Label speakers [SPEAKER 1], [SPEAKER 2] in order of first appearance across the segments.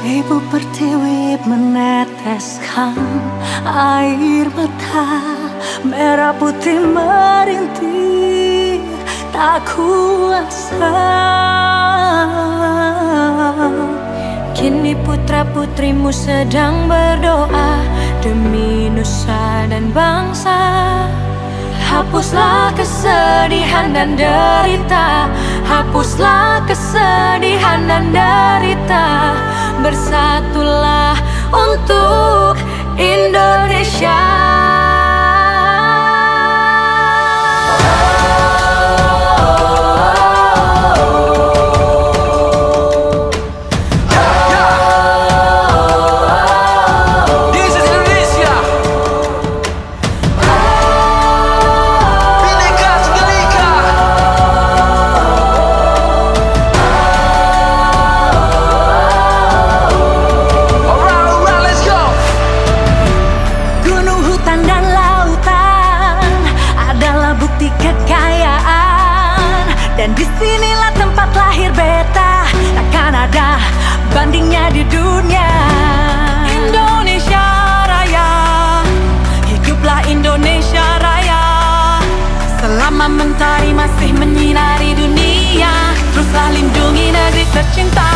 [SPEAKER 1] Seribu pertiwi meneteskan air mata Merah putih merintih tak kuasa. Kini putra putrimu sedang berdoa Demi nusa dan bangsa. Hapuslah kesedihan dan derita Hapuslah kesedihan dan derita Bersatulah untuk Dan di sinilah tempat lahir beta. Takkan ada bandingnya di dunia. Indonesia Raya. Hiduplah Indonesia Raya. Selama mentari masih menyinari dunia. Teruslah lindungi negeri tercinta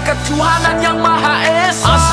[SPEAKER 1] ketuhanan yang Maha Esa.